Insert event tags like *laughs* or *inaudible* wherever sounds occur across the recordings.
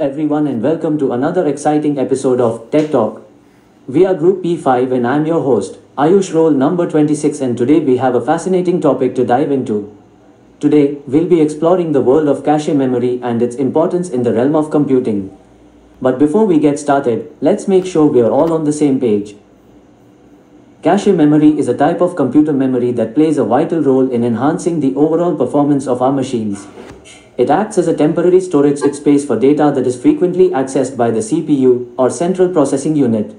everyone and welcome to another exciting episode of Tech Talk. We are Group E5 and I'm your host, Ayush Roll number 26 and today we have a fascinating topic to dive into. Today, we'll be exploring the world of cache memory and its importance in the realm of computing. But before we get started, let's make sure we're all on the same page. Cache memory is a type of computer memory that plays a vital role in enhancing the overall performance of our machines. It acts as a temporary storage space for data that is frequently accessed by the CPU or central processing unit.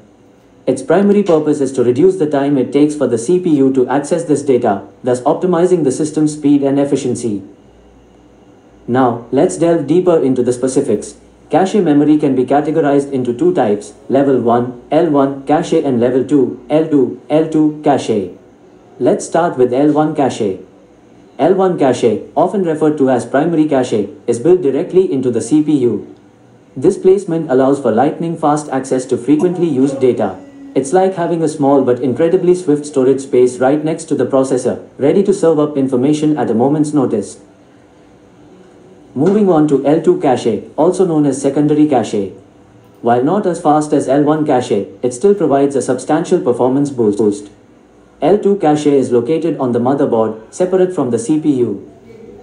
Its primary purpose is to reduce the time it takes for the CPU to access this data, thus optimizing the system's speed and efficiency. Now, let's delve deeper into the specifics. Cache memory can be categorized into two types, level 1, L1 cache and level 2, L2, L2 cache. Let's start with L1 cache. L1 cache, often referred to as primary cache, is built directly into the CPU. This placement allows for lightning fast access to frequently used data. It's like having a small but incredibly swift storage space right next to the processor, ready to serve up information at a moment's notice. Moving on to L2 cache, also known as secondary cache. While not as fast as L1 cache, it still provides a substantial performance boost. L2 cache is located on the motherboard, separate from the CPU.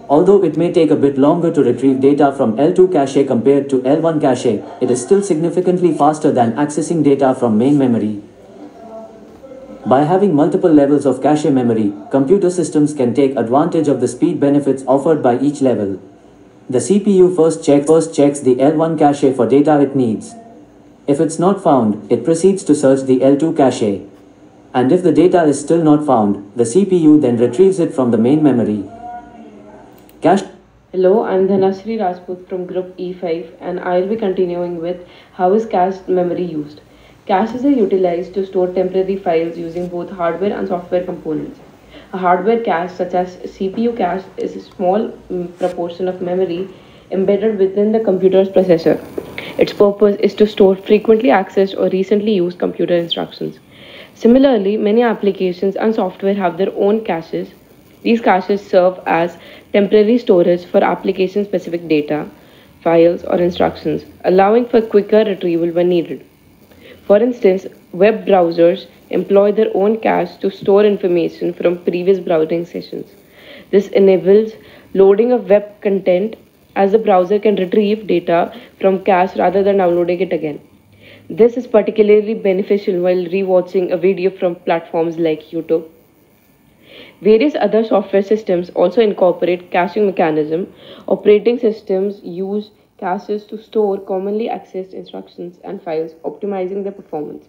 Although it may take a bit longer to retrieve data from L2 cache compared to L1 cache, it is still significantly faster than accessing data from main memory. By having multiple levels of cache memory, computer systems can take advantage of the speed benefits offered by each level. The CPU first, check, first checks the L1 cache for data it needs. If it's not found, it proceeds to search the L2 cache. And if the data is still not found, the CPU then retrieves it from the main memory. Cache Hello, I'm Dhanasri Rajput from Group E5 and I'll be continuing with how is cache memory used. Caches are utilized to store temporary files using both hardware and software components. A hardware cache such as CPU cache is a small mm, proportion of memory embedded within the computer's processor. Its purpose is to store frequently accessed or recently used computer instructions. Similarly, many applications and software have their own caches. These caches serve as temporary storage for application specific data, files, or instructions, allowing for quicker retrieval when needed. For instance, web browsers employ their own cache to store information from previous browsing sessions. This enables loading of web content as the browser can retrieve data from cache rather than downloading it again. This is particularly beneficial while rewatching a video from platforms like YouTube. Various other software systems also incorporate caching mechanism. Operating systems use caches to store commonly accessed instructions and files, optimizing their performance.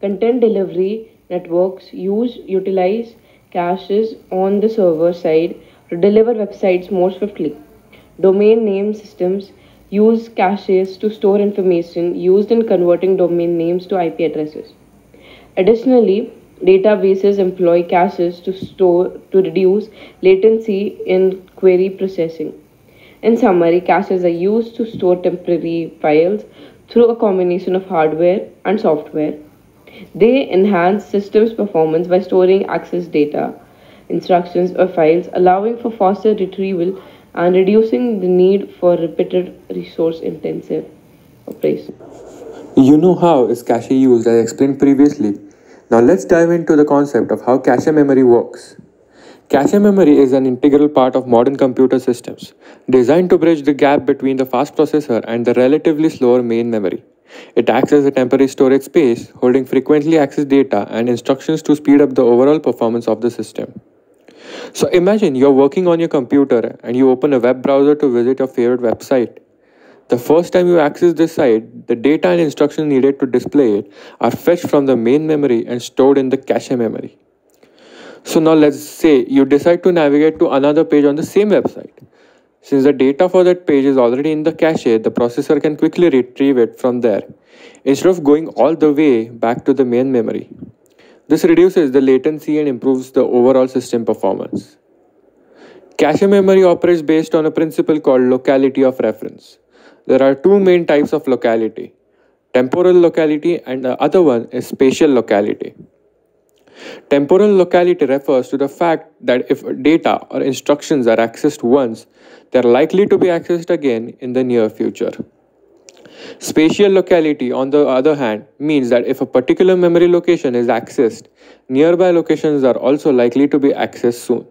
Content delivery networks use utilize caches on the server side to deliver websites more swiftly. Domain name systems use caches to store information used in converting domain names to IP addresses. Additionally, databases employ caches to store to reduce latency in query processing. In summary, caches are used to store temporary files through a combination of hardware and software. They enhance systems performance by storing access data, instructions, or files, allowing for faster retrieval and reducing the need for repeated resource intensive operations. You know how is cache used as explained previously. Now let's dive into the concept of how cache memory works. Cache memory is an integral part of modern computer systems, designed to bridge the gap between the fast processor and the relatively slower main memory. It acts as a temporary storage space, holding frequently accessed data and instructions to speed up the overall performance of the system. So imagine you're working on your computer and you open a web browser to visit your favorite website. The first time you access this site, the data and instructions needed to display it are fetched from the main memory and stored in the cache memory. So now let's say you decide to navigate to another page on the same website. Since the data for that page is already in the cache, the processor can quickly retrieve it from there instead of going all the way back to the main memory. This reduces the latency and improves the overall system performance. Cache memory operates based on a principle called locality of reference. There are two main types of locality temporal locality, and the other one is spatial locality. Temporal locality refers to the fact that if data or instructions are accessed once, they are likely to be accessed again in the near future. Spatial locality, on the other hand, means that if a particular memory location is accessed, nearby locations are also likely to be accessed soon.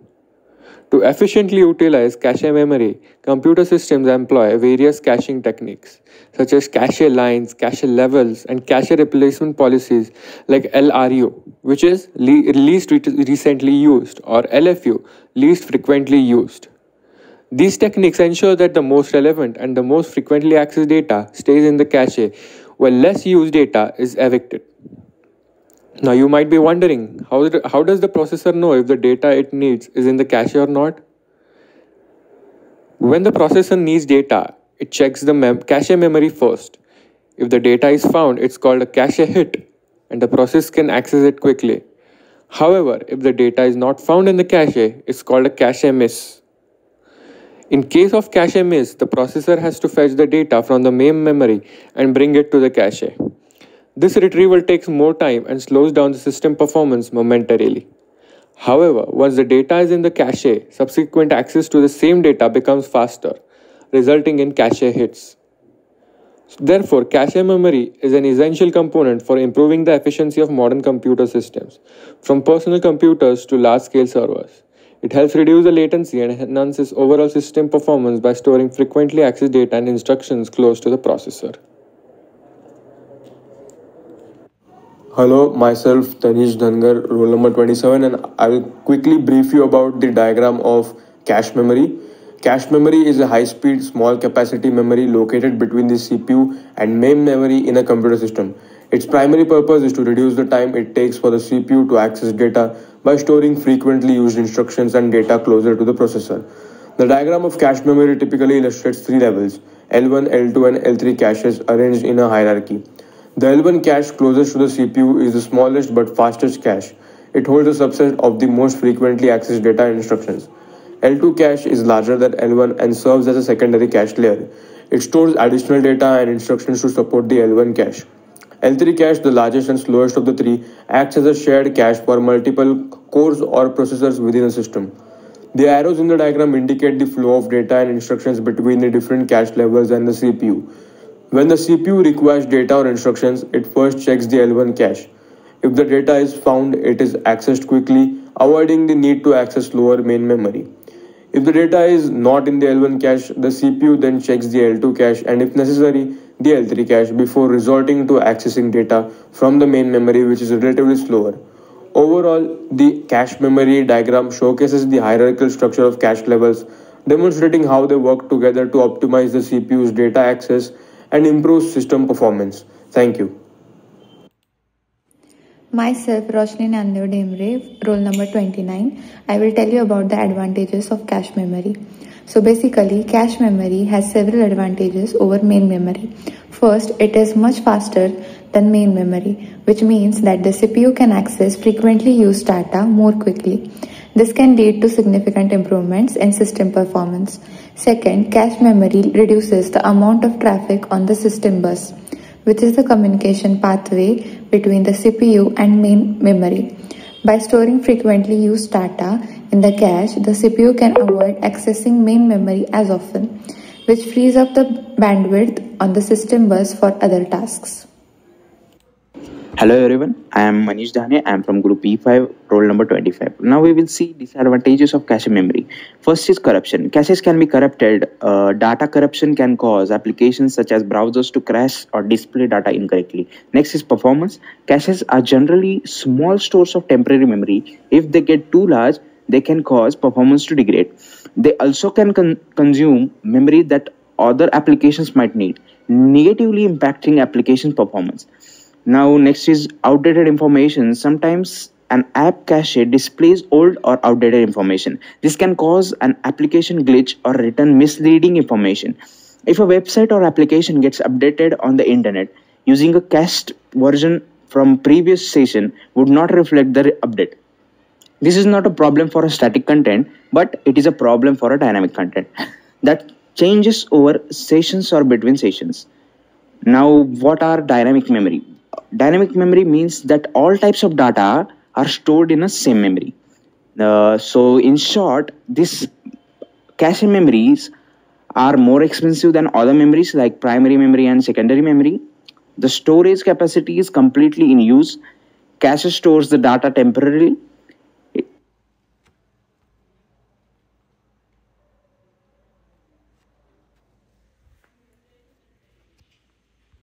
To efficiently utilize cache memory, computer systems employ various caching techniques, such as cache lines, cache levels, and cache replacement policies like LRU, which is least recently used, or LFU, least frequently used. These techniques ensure that the most relevant and the most frequently accessed data stays in the cache, while less used data is evicted. Now you might be wondering, how, how does the processor know if the data it needs is in the cache or not? When the processor needs data, it checks the mem cache memory first. If the data is found, it's called a cache hit and the process can access it quickly. However, if the data is not found in the cache, it's called a cache miss. In case of cache miss, the processor has to fetch the data from the main memory and bring it to the cache. This retrieval takes more time and slows down the system performance momentarily. However, once the data is in the cache, subsequent access to the same data becomes faster, resulting in cache hits. Therefore, cache memory is an essential component for improving the efficiency of modern computer systems, from personal computers to large scale servers. It helps reduce the latency and enhances overall system performance by storing frequently accessed data and instructions close to the processor. Hello, myself Tanish Dhangar, roll number 27, and I will quickly brief you about the diagram of cache memory. Cache memory is a high-speed, small-capacity memory located between the CPU and main memory in a computer system. Its primary purpose is to reduce the time it takes for the CPU to access data by storing frequently used instructions and data closer to the processor. The diagram of cache memory typically illustrates three levels, L1, L2 and L3 caches arranged in a hierarchy. The L1 cache closest to the CPU is the smallest but fastest cache. It holds a subset of the most frequently accessed data and instructions. L2 cache is larger than L1 and serves as a secondary cache layer. It stores additional data and instructions to support the L1 cache. L3 cache, the largest and slowest of the three, acts as a shared cache for multiple cores or processors within a system. The arrows in the diagram indicate the flow of data and instructions between the different cache levels and the CPU. When the CPU requires data or instructions, it first checks the L1 cache. If the data is found, it is accessed quickly, avoiding the need to access lower main memory. If the data is not in the L1 cache, the CPU then checks the L2 cache and if necessary, the L3 cache before resorting to accessing data from the main memory which is relatively slower. Overall, the cache memory diagram showcases the hierarchical structure of cache levels, demonstrating how they work together to optimize the CPU's data access and improve system performance. Thank you. Myself, Roshni Nandev Demre, roll number 29. I will tell you about the advantages of cache memory. So basically, cache memory has several advantages over main memory. First, it is much faster than main memory, which means that the CPU can access frequently used data more quickly. This can lead to significant improvements in system performance. Second, cache memory reduces the amount of traffic on the system bus, which is the communication pathway between the CPU and main memory. By storing frequently used data in the cache, the CPU can avoid accessing main memory as often, which frees up the bandwidth on the system bus for other tasks. Hello everyone, I am Manish Dhane. I am from group E5, roll number 25. Now we will see disadvantages of cache memory. First is corruption. Caches can be corrupted. Uh, data corruption can cause applications such as browsers to crash or display data incorrectly. Next is performance. Caches are generally small stores of temporary memory. If they get too large, they can cause performance to degrade. They also can con consume memory that other applications might need, negatively impacting application performance. Now, next is outdated information. Sometimes an app cache displays old or outdated information. This can cause an application glitch or return misleading information. If a website or application gets updated on the internet, using a cached version from previous session would not reflect the update. This is not a problem for a static content, but it is a problem for a dynamic content *laughs* that changes over sessions or between sessions. Now, what are dynamic memory? dynamic memory means that all types of data are stored in a same memory. Uh, so in short, this cache memories are more expensive than other memories like primary memory and secondary memory. The storage capacity is completely in use. Cache stores the data temporarily